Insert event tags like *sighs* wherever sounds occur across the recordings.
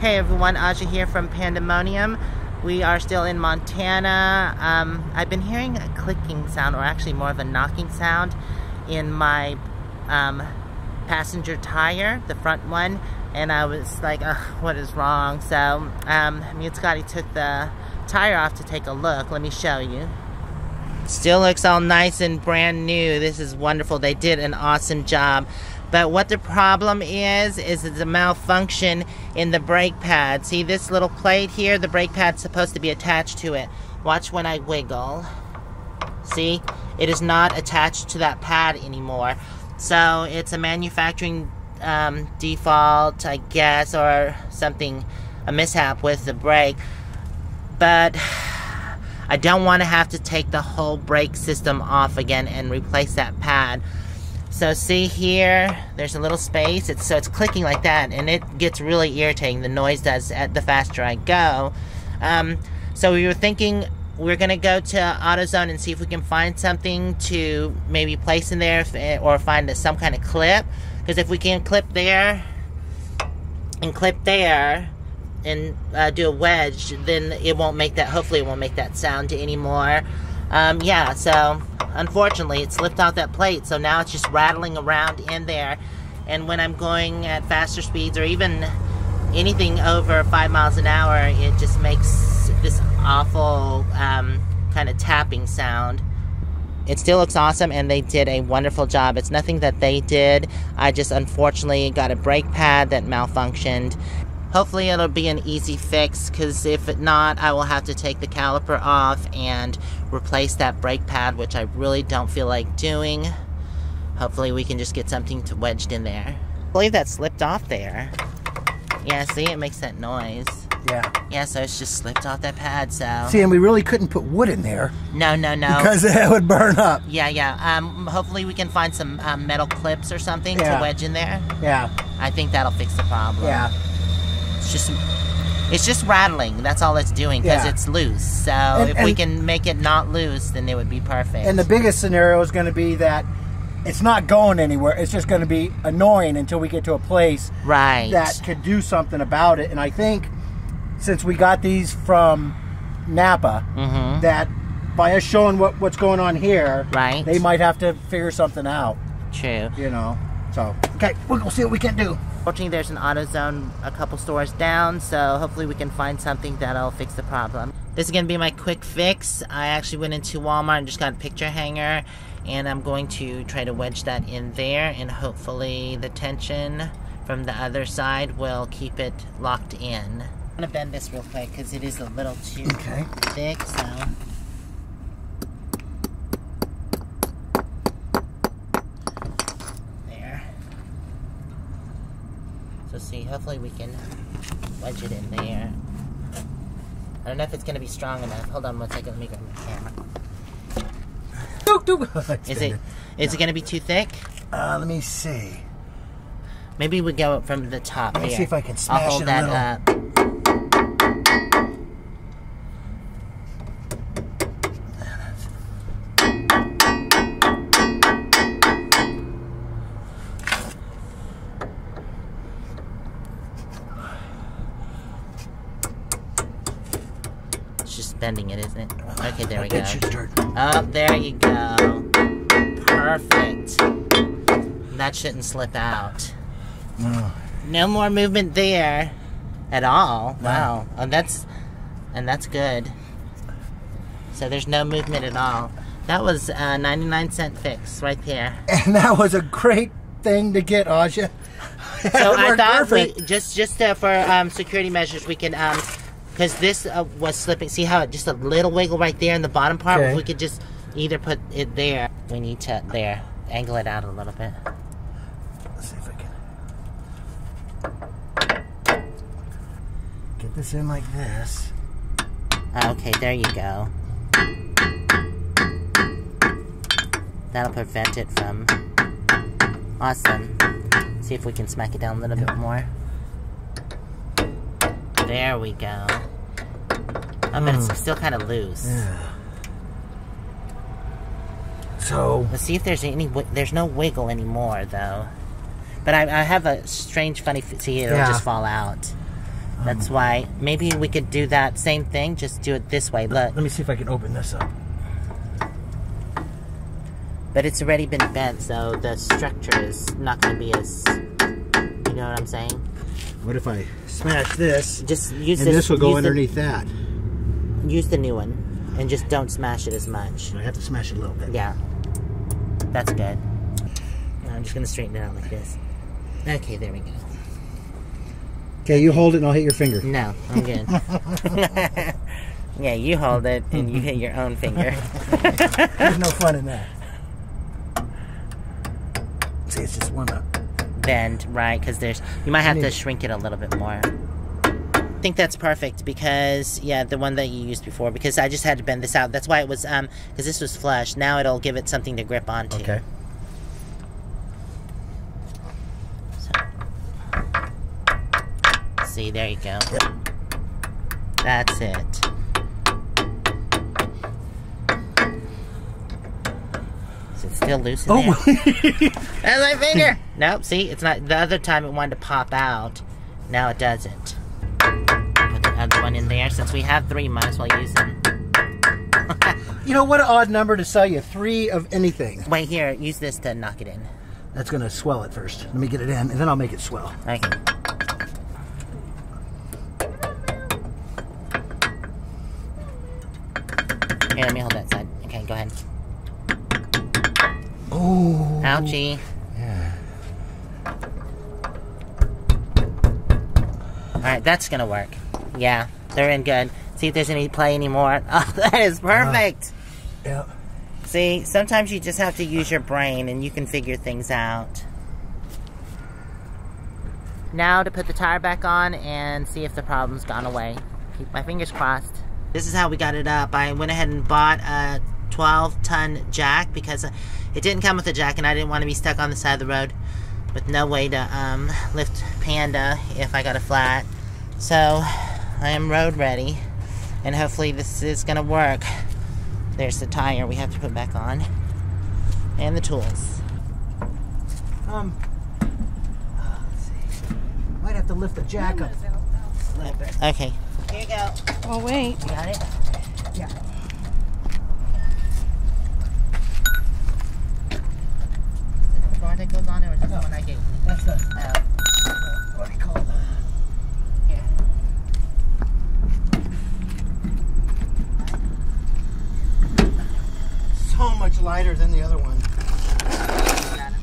Hey everyone, Ausia here from Pandamonium. We are still in Montana. Um, I've been hearing a clicking sound, or actually more of a knocking sound, in my um, passenger tire, the front one, and I was like, what is wrong? So, um, Scotty took the tire off to take a look. Let me show you. Still looks all nice and brand new. This is wonderful. They did an awesome job. But what the problem is, is it's a malfunction in the brake pad. See this little plate here? The brake pad's supposed to be attached to it. Watch when I wiggle. See? It is not attached to that pad anymore. So it's a manufacturing um, default, I guess, or something, a mishap with the brake. But *sighs* I don't want to have to take the whole brake system off again and replace that pad. So see here, there's a little space. It's so it's clicking like that, and it gets really irritating. The noise does at the faster I go. Um, so we were thinking we're gonna go to AutoZone and see if we can find something to maybe place in there, if, or find some kind of clip. Because if we can clip there and clip there, and uh, do a wedge, then it won't make that, hopefully it won't make that sound anymore. Um, yeah, so unfortunately it slipped out that plate, so now it's just rattling around in there. And when I'm going at faster speeds or even anything over five miles an hour, it just makes this awful um, kind of tapping sound. It still looks awesome, and they did a wonderful job. It's nothing that they did. I just unfortunately got a brake pad that malfunctioned, Hopefully it'll be an easy fix, because if it not, I will have to take the caliper off and replace that brake pad, which I really don't feel like doing. Hopefully we can just get something to wedged in there. I believe that slipped off there. Yeah, see, it makes that noise. Yeah. Yeah, so it's just slipped off that pad, so... See, and we really couldn't put wood in there. No, no, no. Because it would burn up. Yeah, yeah. Um, hopefully we can find some um, metal clips or something Yeah. to wedge in there. Yeah. I think that'll fix the problem. Yeah. It's just it's just rattling. That's all it's doing because Yeah. it's loose. So And- if we can make it not loose, then it would be perfect. And the biggest scenario is going to be that it's not going anywhere. It's just going to be annoying until we get to a place right. that could do something about it. And I think since we got these from Napa, Mhm. that by us showing what, what's going on here, Right. they might have to figure something out. True. You know. So okay, we'll go see what we can do. Fortunately, there's an AutoZone a couple stores down, so hopefully we can find something that'll fix the problem. This is going to be my quick fix. I actually went into Walmart and just got a picture hanger, and I'm going to try to wedge that in there, and hopefully the tension from the other side will keep it locked in. I'm going to bend this real quick because it is a little too Okay. thick, so... There. So see, hopefully we can wedge it in there. I don't know if it's gonna be strong enough. Hold on one second, let me grab my camera. Is it is it gonna be too thick? Uh, let me see. Maybe we go from the top Let me here. see if I can I'll hold it that up. Bending it, isn't it? Okay, there we go. Oh, there you go. Perfect. That shouldn't slip out. No. *sighs* No more movement there at all. Wow. And that's and that's good. So there's no movement at all. That was a 99 cent fix right there. *laughs* And that was a great thing to get, Ausia. So *laughs* I thought we just just uh, for um, security measures we can um because this uh, was slipping. See how it just a little wiggle right there in the bottom part. Okay. If we could just either put it there. We need to there angle it out a little bit. Let's see if I can get this in like this. Okay, there you go. That'll prevent it from. Awesome. See if we can smack it down a little bit more. There we go. Oh, but it's still kind of loose. Yeah. So Let's see if there's any. There's no wiggle anymore, though. But I, I have a strange, funny. f- See, it'll Yeah. just fall out. Um. That's why maybe we could do that same thing. Just do it this way. Look, Let me see if I can open this up. but it's already been bent, so the structure is not going to be as. You know what I'm saying? What if I smash this? Just use And this. this will go use the- underneath that. use the new one, and just don't smash it as much. I have to smash it a little bit. Yeah, that's good. I'm just gonna straighten it out like this. Okay, there we go. Okay, you hold it and I'll hit your finger. No, I'm good. *laughs* yeah, you hold it and you hit your own finger. *laughs* There's no fun in that. See, it's just one up. Bend, right? Because there's you might have to shrink it a little bit more. I think that's perfect because yeah, the one that you used before. Because I just had to bend this out. That's why it was um because this was flush. Now it'll give it something to grip onto. Okay. See, there you go. Yep. That's it. Is it still loose in oh, there? *laughs* That's my finger. nope. See, it's not. The other time it wanted to pop out. Now it doesn't. Put the other one in there. Since we have three, might as well use them. *laughs* you know what an odd number to sell you three of anything. Wait here. Use this to knock it in. That's gonna swell it first. Let me get it in, and then I'll make it swell. Okay. Here, let me hold that side. Okay, go ahead. Oh. Ouchie. Yeah. Alright, that's gonna work. Yeah, they're in good. See if there's any play anymore. *laughs* Oh, that is perfect! Uh, yeah. See, sometimes you just have to use your brain and you can figure things out. Now to put the tire back on and see if the problem's gone away. Keep my fingers crossed. This is how we got it up. I went ahead and bought a 12 ton jack because uh, it didn't come with a jack and I didn't want to be stuck on the side of the road with no way to um, lift Panda if I got a flat. So I am road ready and hopefully this is going to work. There's the tire we have to put back on. And the tools. Um. uh, let's see. Might have to lift the jack up a little. Okay. Here you go. Oh, wait. You got it? Yeah. Is this the door that goes on or is this the one I gave you? That's the. Oh, What do you call it? here. So much lighter than the other one. Got it.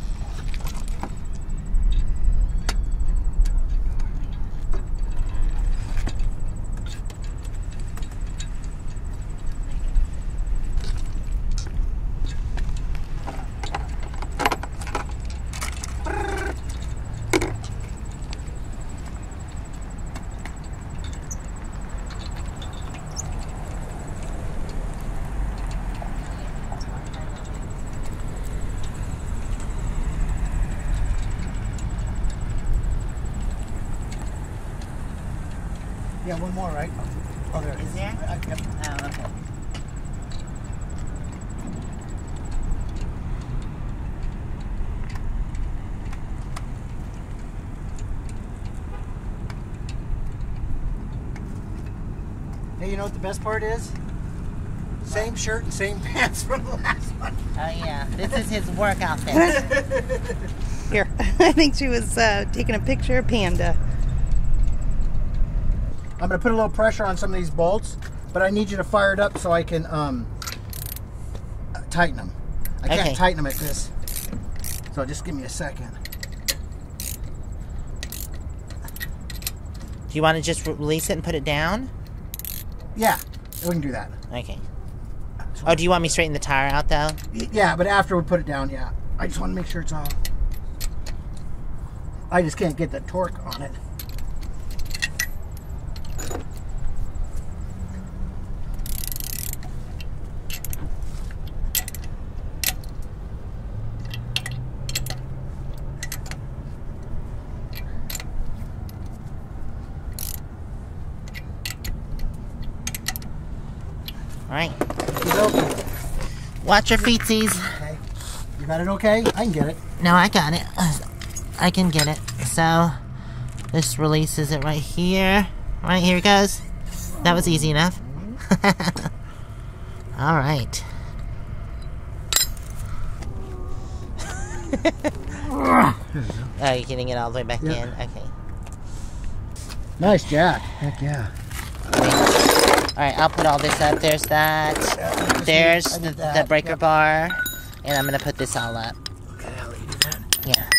Yeah, one more, right? Oh, there it Is there? I- I- yep. Oh, okay. Hey, you know what the best part is? Same shirt and same *laughs* pants from the last one. Oh yeah, this is his work outfit. *laughs* *laughs* Here. I think she was uh, taking a picture of Panda. I'm gonna put a little pressure on some of these bolts, but I need you to fire it up so I can um, tighten them. I can't Okay. tighten them at this. So just give me a second. Do you want to just release it and put it down? Yeah, we can do that. Okay. Oh, do you want me to straighten the tire out though? Yeah, but after we put it down, yeah. I just want to make sure it's all. I just can't get the torque on it. All right. Okay. Watch your feetsies. okay. You got it okay? I can get it. No, I got it. I can get it. So, this releases it right here. Right, here it goes. That was easy enough. *laughs* All right. *laughs* oh, you're getting it all the way back Yeah. in? Okay. Nice jack. Heck yeah. All right, I'll put all this up. There's that. There's the, the breaker bar. And I'm going to put this all up. Okay. Yeah.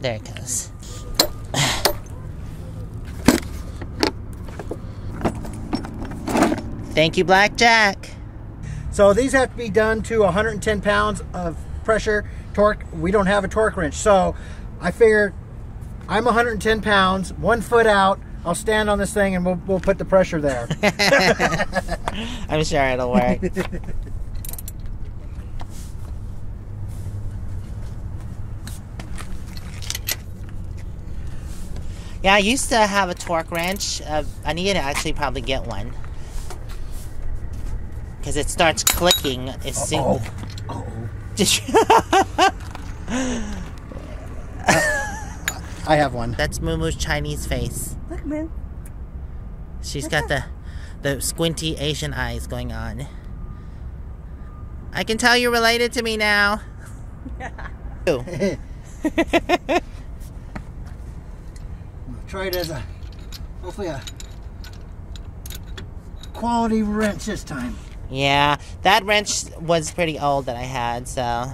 There it goes. Thank you, Blackjack. So these have to be done to 110 pounds of pressure, torque. We don't have a torque wrench. So I figured I'm 110 pounds, one foot out. I'll stand on this thing and we'll, we'll put the pressure there. *laughs* I'm sure it'll work. yeah, I used to have a torque wrench. Uh, I need to actually probably get one. Because it starts clicking as soon oh. Oh. I have one. That's Moo-moo's Chinese face. Look, Moo. She's got the the squinty Asian eyes going on. I can tell you're related to me now. *laughs* Ooh. Try it as a, hopefully a quality wrench this time. Yeah, that wrench was pretty old that I had, so.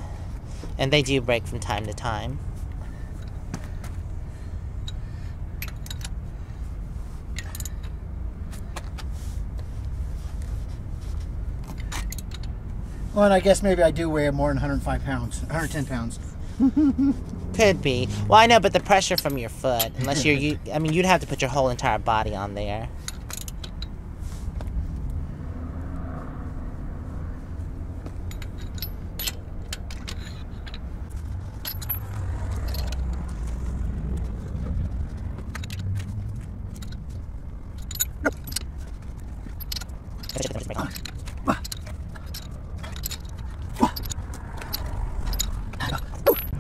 And they do break from time to time. Well, and I guess maybe I do weigh more than 105 pounds, 110 pounds. *laughs* Could be. Well, I know, but the pressure from your foot, unless you're, you, I mean, you'd have to put your whole entire body on there.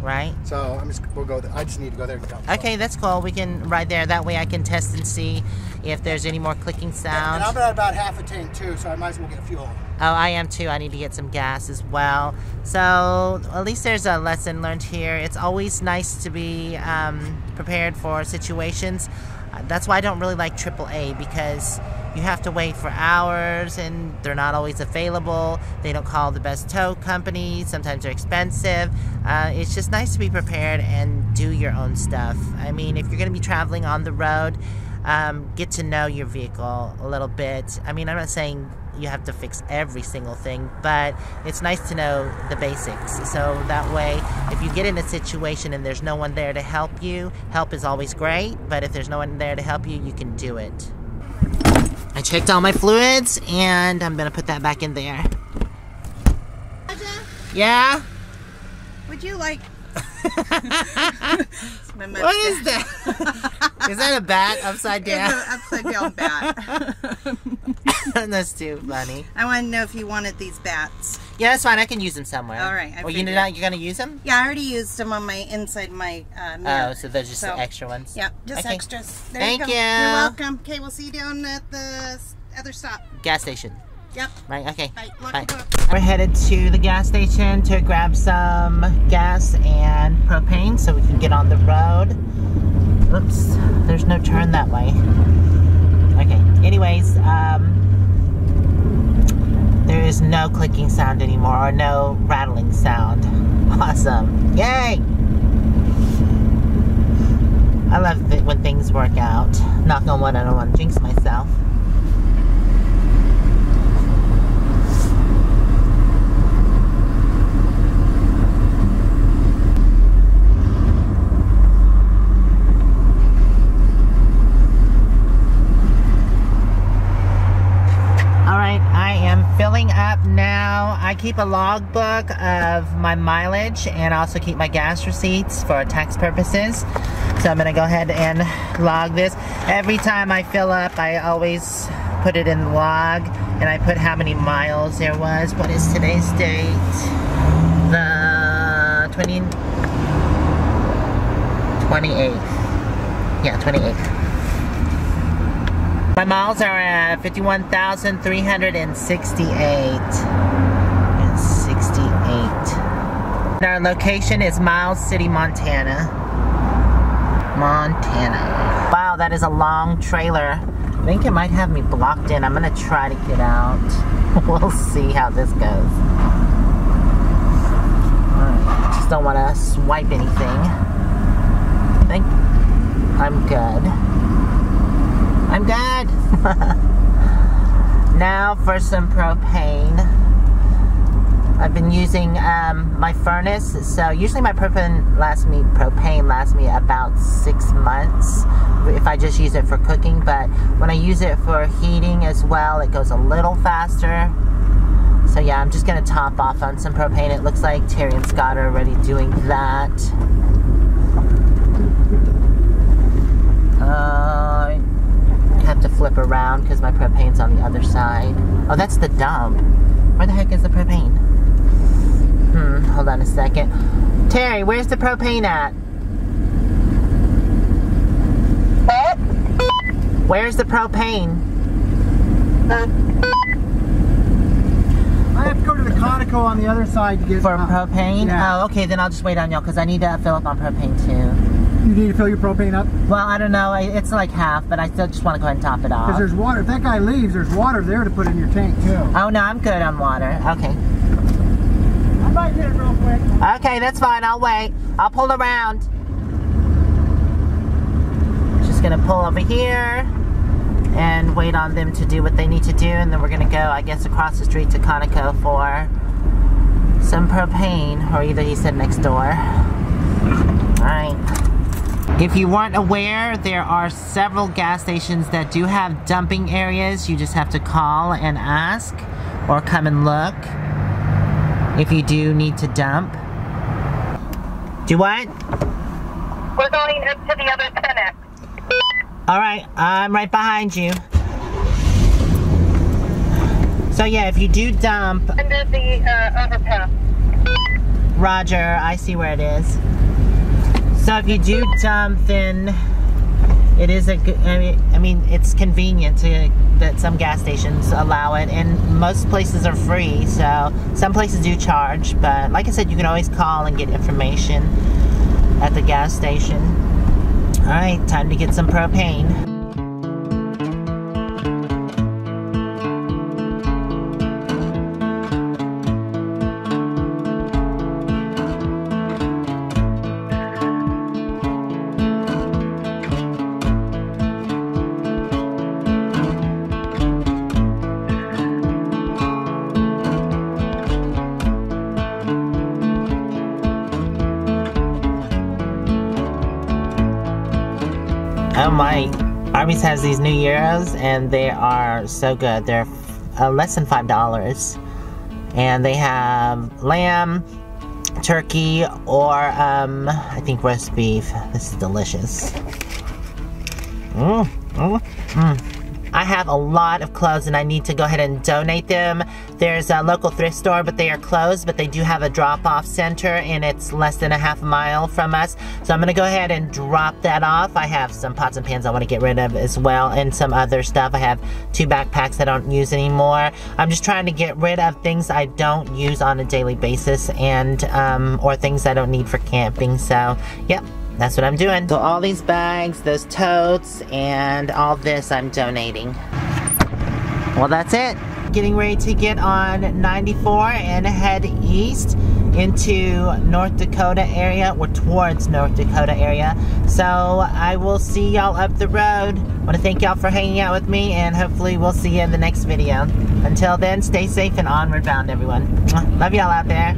Right? So I'm just, we'll go, there. I just need to go there. and. Okay, that's cool. We can right there. That way I can test and see if there's any more clicking And sounds. I'm at about half a tank too, so I might as well get fuel. Oh, I am too. I need to get some gas as well. So at least there's a lesson learned here. It's always nice to be um, prepared for situations. That's why I don't really like AAA because you have to wait for hours and they're not always available. They don't call the best tow company. Sometimes they're expensive. Uh, it's just nice to be prepared and do your own stuff. I mean, if you're going to be traveling on the road, um, get to know your vehicle a little bit. I mean, I'm not saying you have to fix every single thing, but it's nice to know the basics. So that way, if you get in a situation and there's no one there to help you, help is always great, but if there's no one there to help you, you can do it. I checked all my fluids and I'm gonna put that back in there. Yeah? Would you like? *laughs* What is that? *laughs* is that a bat upside down? an upside down bat. *laughs* That's too funny. I want to know if you wanted these bats. Yeah, that's fine. I can use them somewhere. All right, I well, you not you're gonna use them? Yeah, I already used them on my inside my uh, mirror. Oh, so those are just So, the extra ones. Yeah, just Okay. extras. There Thank you go. you. You're welcome. Okay, we'll see you down at the other stop. Gas station. Yep. Right. Okay. Bye. Bye. We're headed to the gas station to grab some gas and propane so we can get on the road. Oops, there's no turn that way. Okay, anyways, um, there is no clicking sound anymore or no rattling sound. *laughs* Awesome. Yay! I love it when things work out. Knock on wood, I don't want to jinx myself. All right, I am filling up now. I keep a logbook of my mileage and also keep my gas receipts for tax purposes. So I'm gonna go ahead and log this. Every time I fill up, I always put it in the log and I put how many miles there was. What is today's date? The 20, 28th. Yeah, 28th. My miles are at 51,368. And 68. And our location is Miles City, Montana. Montana. Wow, that is a long trailer. I think it might have me blocked in. I'm gonna try to get out. *laughs* we'll see how this goes. Alright, just don't wanna swipe anything. I think I'm good. I'm good! *laughs* now for some propane. I've been using um, my furnace, so usually my propane lasts me propane lasts me about six months if I just use it for cooking. But when I use it for heating as well, it goes a little faster. So yeah, I'm just gonna top off on some propane. It looks like Terry and Scott are already doing that. Uh, I have to flip around because my propane's on the other side. Oh, that's the dump. Where the heck is the propane? Hmm, hold on a second. Terry, where's the propane at? Where's the propane? I have to go to the Conoco on the other side to get For uh, propane? Yeah. Oh, okay, then I'll just wait on y'all because I need to fill up on propane too. You need to fill your propane up Well, I don't know. It's like half, but I still just want to go ahead and top it off. because there's water. If that guy leaves, there's water there to put in your tank too. Oh, no, I'm good on water. Okay. I might get it real quick. Okay, that's fine. I'll wait. I'll pull around. Just gonna pull over here and wait on them to do what they need to do, and then we're gonna go, I guess, across the street to Conoco for some propane, or either he said next door. Alright. If you weren't aware, there are several gas stations that do have dumping areas. You just have to call and ask, or come and look if you do need to dump. Do what? We're going up to the other clinic. All right, I'm right behind you. So yeah, if you do dump, Under the uh, overpass. Roger, I see where it is. So if you do something, it is a good. I mean, it's convenient to that some gas stations allow it, and most places are free. So some places do charge, but like I said, you can always call and get information at the gas station. All right, time to get some propane. Arby's has these new Gyros and they are so good. They're uh, less than $5. And they have lamb, turkey, or um, I think roast beef. This is delicious. Mm, mm, mm. I have a lot of clothes and I need to go ahead and donate them. There's a local thrift store, but they are closed, but they do have a drop-off center and it's less than a half mile from us. So I'm gonna go ahead and drop that off. I have some pots and pans I wanna get rid of as well and some other stuff. I have two backpacks I don't use anymore. I'm just trying to get rid of things I don't use on a daily basis and, um, or things I don't need for camping. So, yep, that's what I'm doing. So all these bags, those totes, and all this I'm donating. Well, that's it. Getting ready to get on 94 and head east into North Dakota area or towards North Dakota area. So I will see y'all up the road. want to thank y'all for hanging out with me and hopefully we'll see you in the next video. Until then, stay safe and onward bound everyone. Love y'all out there.